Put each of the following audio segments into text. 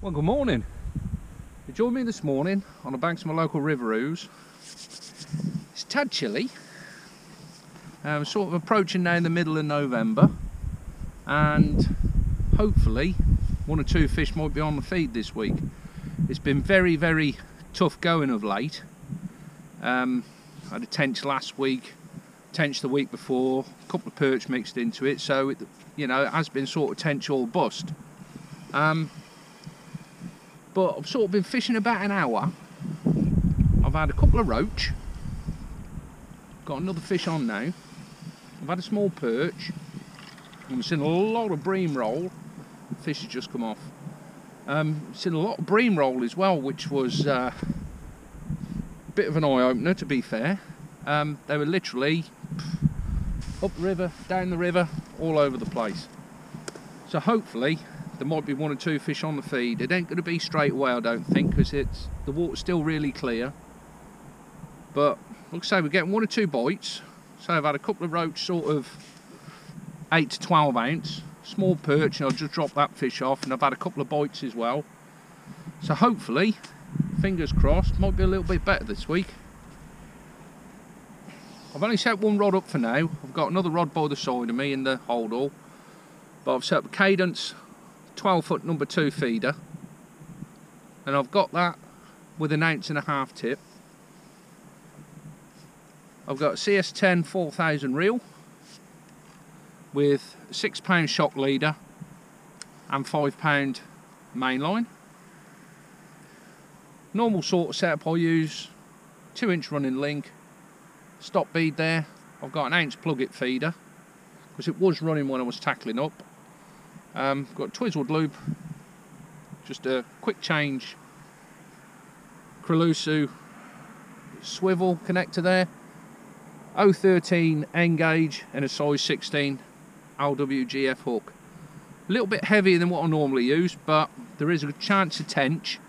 Well, good morning. You joined me this morning on the banks of my local river Ouse. It's tad chilly. Um, sort of approaching now in the middle of November, and hopefully one or two fish might be on the feed this week. It's been very, very tough going of late. Um, I had a tench last week, tench the week before, a couple of perch mixed into it, so it, you know it has been sort of tench all bust. Um, but I've sort of been fishing about an hour. I've had a couple of roach. Got another fish on now. I've had a small perch. I've seen a lot of bream roll. The fish has just come off. Um, seen a lot of bream roll as well, which was uh, a bit of an eye opener to be fair. Um, they were literally up the river, down the river, all over the place. So hopefully there might be one or two fish on the feed. It ain't going to be straight away, I don't think, because it's the water's still really clear. But like I say, we're getting one or two bites. So I've had a couple of roach, sort of eight to twelve ounce, small perch, and I'll just drop that fish off. And I've had a couple of bites as well. So hopefully, fingers crossed, might be a little bit better this week. I've only set one rod up for now. I've got another rod by the side of me in the holdall. But I've set up Cadence 12 foot number two feeder. And I've got that with an ounce and a half tip. I've got a CS10 4000 reel with six pound shock leader and five pound main line normal sort of setup I use two inch running link stop bead there. I've got an ounce plug it feeder because it was running when I was tackling up um, got twizzled loop, just a quick change Krolusu swivel connector there, 013 N-gauge and a size 16 LWGF hook. A little bit heavier than what I normally use, but there is a chance of tench,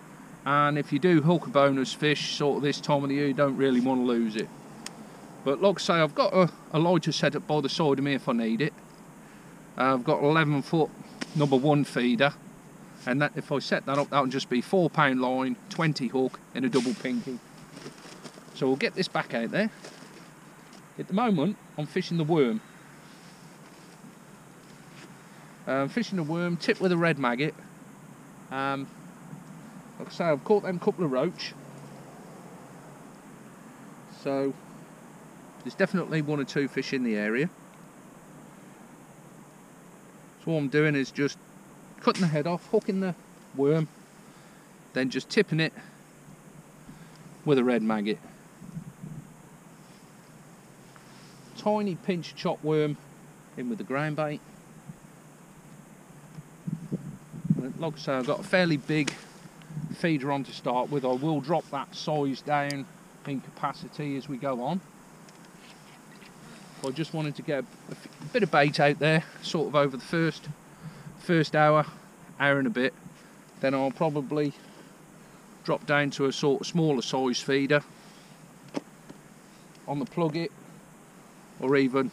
and if you do hook a bonus fish sort of this time of the year, you don't really want to lose it. But like I say, I've got a, a lighter set up by the side of me if I need it. Uh, I've got 11 foot number one feeder. And that if I set that up that'll just be four pound line 20 hook and a double pinky. So we'll get this back out there. At the moment I'm fishing the worm. I'm um, fishing the worm tipped with a red maggot. Um, like I say I've caught them couple of roach. So there's definitely one or two fish in the area what I'm doing is just cutting the head off, hooking the worm, then just tipping it with a red maggot. Tiny pinch chop worm in with the ground bait. like I say, I've got a fairly big feeder on to start with. I will drop that size down in capacity as we go on. I just wanted to get a, bit of bait out there, sort of over the first first hour, hour and a bit. Then I'll probably drop down to a sort of smaller size feeder on the plug it or even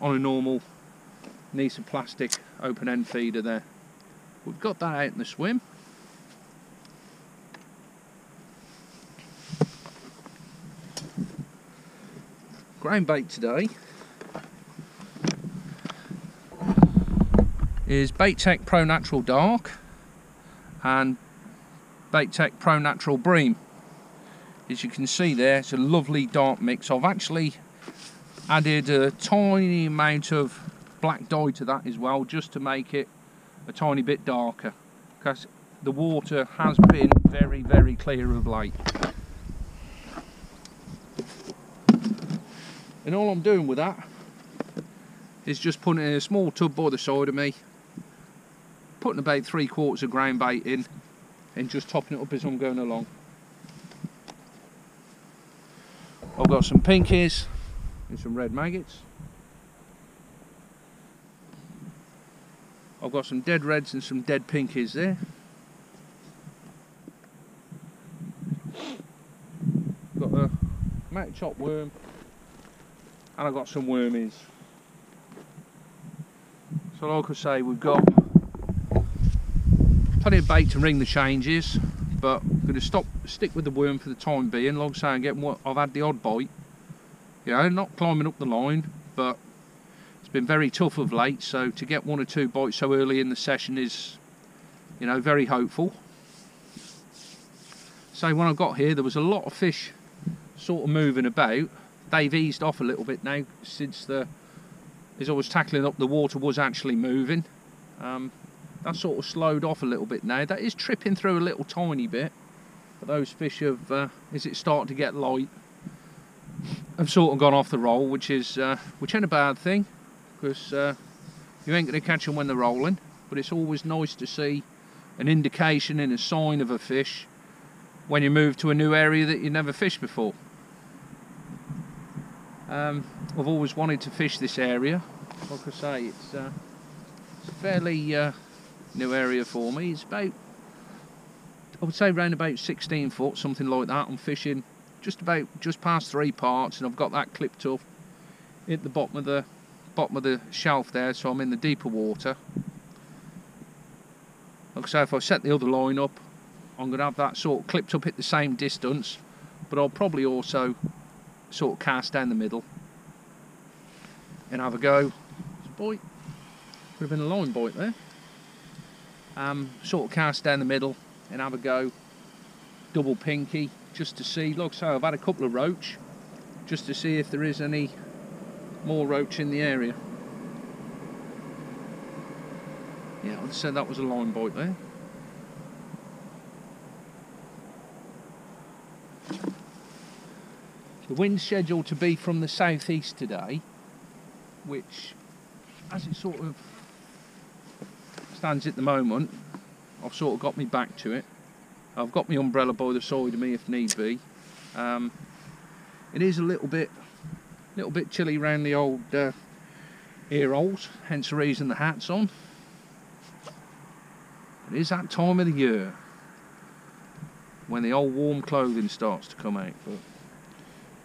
on a normal Nisa plastic open end feeder there. We've got that out in the swim. Ground bait today is Bait-Tech Pro Natural Dark and Bait-Tech Pro Natural Bream. As you can see there, it's a lovely dark mix. I've actually added a tiny amount of black dye to that as well, just to make it a tiny bit darker. Because the water has been very, very clear of late. And all I'm doing with that is just putting in a small tub by the side of me putting about three quarters of ground bait in and just topping it up as I'm going along. I've got some pinkies and some red maggots. I've got some dead reds and some dead pinkies there. Got a match chop worm and I've got some wormies. So like I say, we've got plenty of bait to ring the changes, but I'm going to stop, stick with the worm for the time being. Like I say, I'm getting what I've had the odd bite. You know, not climbing up the line, but it's been very tough of late. So to get one or two bites so early in the session is, you know, very hopeful. So when I got here, there was a lot of fish sort of moving about. They've eased off a little bit now since the as I was tackling up, the water was actually moving. Um, that sort of slowed off a little bit now. That is tripping through a little tiny bit. But those fish have, uh, as it started to get light, have sort of gone off the roll, which is uh, which ain't a bad thing, because uh, you ain't going to catch them when they're rolling. But it's always nice to see an indication and a sign of a fish when you move to a new area that you never fished before. Um, I've always wanted to fish this area. Like I say, it's, uh, it's fairly uh, new area for me. It's about, I would say around about 16 foot, something like that. I'm fishing just about, just past three parts and I've got that clipped up at the bottom of the bottom of the shelf there, so I'm in the deeper water. Like I say, if I set the other line up, I'm going to have that sort of clipped up at the same distance, but I'll probably also sort of cast down the middle and have a go. Bite. Could have been a line bite there. Um, sort of cast down the middle and have a go. Double pinky just to see. Look, so I've had a couple of roach just to see if there is any more roach in the area. Yeah, I'd say that was a line bite there. The wind's scheduled to be from the southeast today, which, as it sort of stands at the moment, I've sort of got me back to it. I've got my umbrella by the side of me if need be. Um, it is a little bit, little bit chilly around the old uh, ear holes, hence the reason the hat's on. It is that time of the year when the old warm clothing starts to come out. But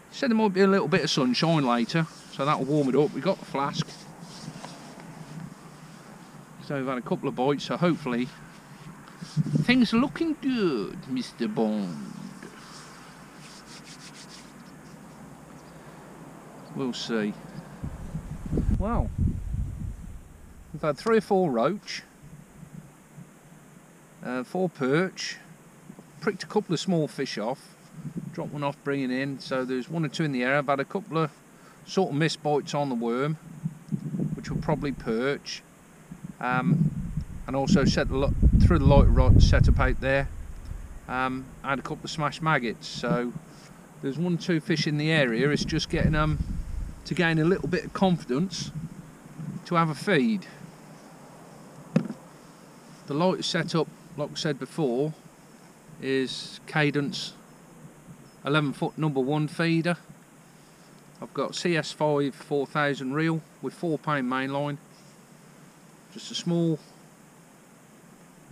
Said there might be a little bit of sunshine later, so that'll warm it up. We've got the flask. So we've had a couple of bites, so hopefully things are looking good, Mr. Bond. We'll see. Well, we've had three or four roach, uh, four perch, pricked a couple of small fish off, dropped one off bringing in so there's one or two in the air I've had a couple of sort of missed bites on the worm which will probably perch um, and also set the through the light rod setup out there um, I had a couple of smashed maggots so there's one two fish in the area it's just getting them um, to gain a little bit of confidence to have a feed the light set up like I said before is cadence 11 foot number one feeder. I've got CS5 4000 reel with 4 pound mainline. Just a small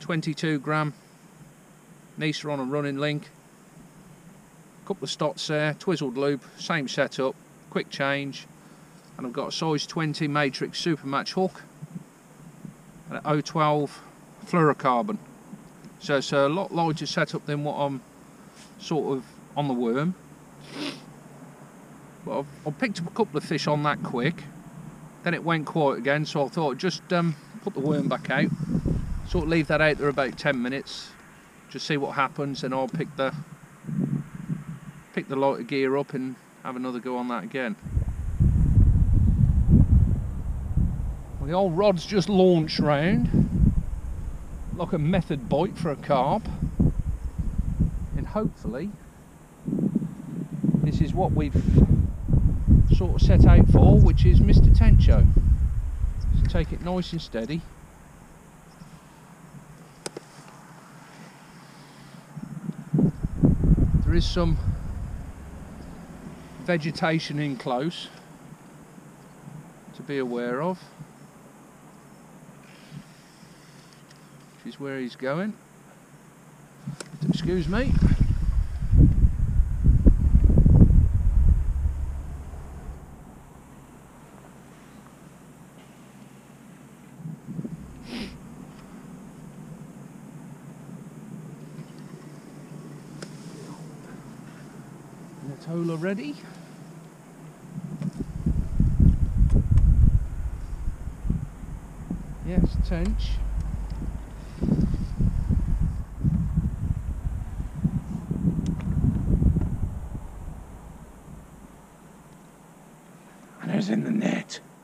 22 gram Nisa on a running link. A couple of Stotz there, twizzled loop, same setup, quick change. And I've got a size 20 matrix super match hook and an 012 fluorocarbon. So it's a lot larger setup than what I'm sort of on the worm. But I've, I picked up a couple of fish on that quick. Then it went quiet again, so I thought just um, put the worm back out. Sort of leave that out there about 10 minutes. Just see what happens, and I'll pick the pick the lighter gear up and have another go on that again. The old rod's just launched round like a method bite for a carp and hopefully this is what we've sort of set out for, which is Mr. Tencho. Take it nice and steady. There is some vegetation in close to be aware of. Which is where he's going. Excuse me. Already. Yes, tench. And it's in the net.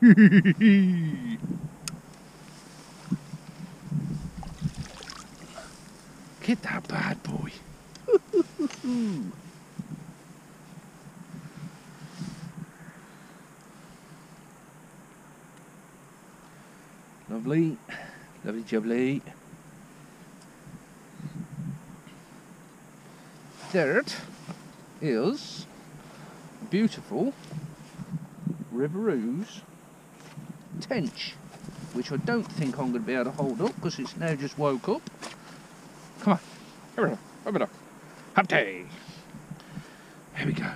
Get that bad boy. Lovely, There it is beautiful River Ouse tench, which I don't think I'm going to be able to hold up because it's now just woke up. Come on, here we go, over there. Up day. Here we go.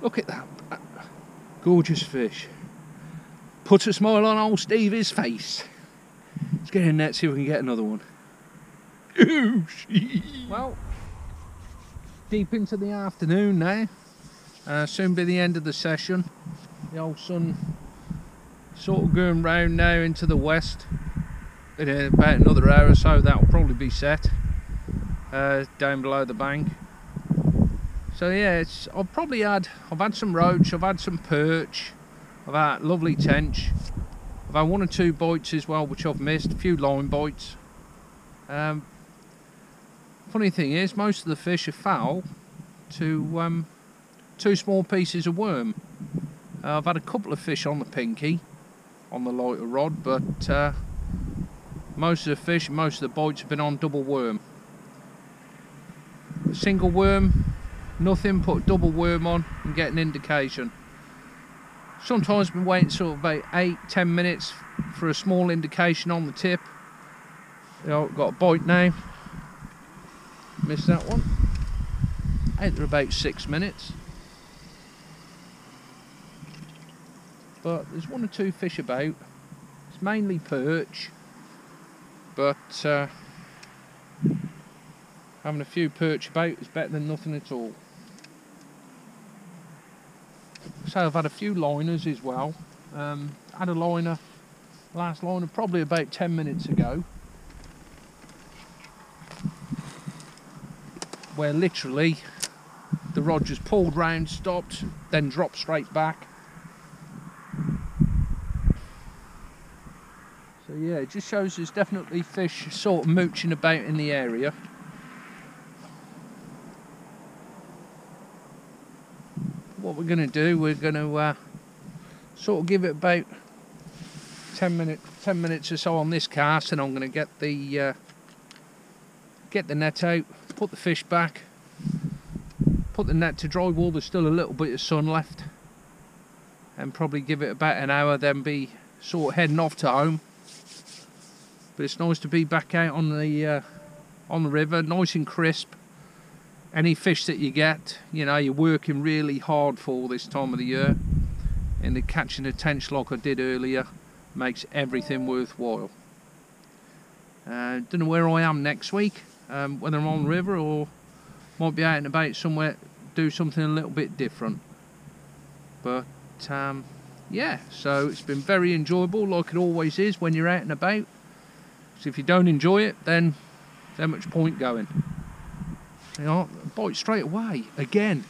Look at that. Gorgeous fish. Put a smile on old Stevie's face. Get in there see if we can get another one. well, deep into the afternoon now. Uh, soon be the end of the session. The old sun sort of going round now into the west. In about another hour or so that will probably be set uh, down below the bank. So yeah, it's I've probably had I've had some roach, I've had some perch, I've had lovely tench. I've had one or two bites as well, which I've missed. A few line bites. Um, funny thing is, most of the fish are foul to um, two small pieces of worm. Uh, I've had a couple of fish on the pinky, on the lighter rod, but uh, most of the fish, most of the bites have been on double worm. Single worm, nothing, put double worm on and get an indication. Sometimes been waiting sort of about eight, ten minutes for a small indication on the tip. You know, got a bite now. Missed that one. Out about six minutes. But there's one or two fish about. It's mainly perch. But uh, having a few perch about is better than nothing at all. I've had a few liners as well. Um, had a liner, last liner probably about 10 minutes ago. Where literally the rod just pulled round, stopped, then dropped straight back. So yeah, it just shows there's definitely fish sort of mooching about in the area. What we're going to do, we're going to uh, sort of give it about 10 minutes, 10 minutes or so on this cast, and I'm going to get the uh, get the net out, put the fish back, put the net to dry while there's still a little bit of sun left, and probably give it about an hour, then be sort of heading off to home. But it's nice to be back out on the uh, on the river, nice and crisp any fish that you get, you know, you're working really hard for this time of the year. And the catching a tench like I did earlier makes everything worthwhile. Uh, don't know where I am next week, um, whether I'm on the river or might be out and about somewhere, do something a little bit different. But um, yeah, so it's been very enjoyable, like it always is when you're out and about. So if you don't enjoy it, then there's much point going. You know, bite straight away, again.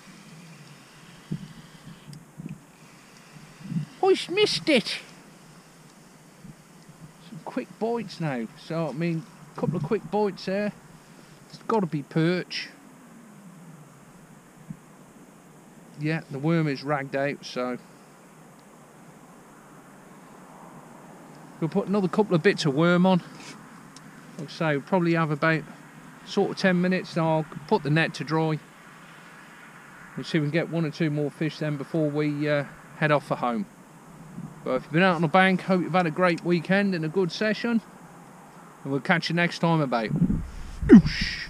Oh, missed it. Some quick bites now. So, I mean, a couple of quick bites there. It's got to be perch. Yeah, the worm is ragged out, so... We'll put another couple of bits of worm on. We'll probably have about sort of 10 minutes and I'll put the net to dry and see if we can get one or two more fish then before we uh, head off for home. But if you've been out on the bank, hope you've had a great weekend and a good session and we'll catch you next time about. Oosh.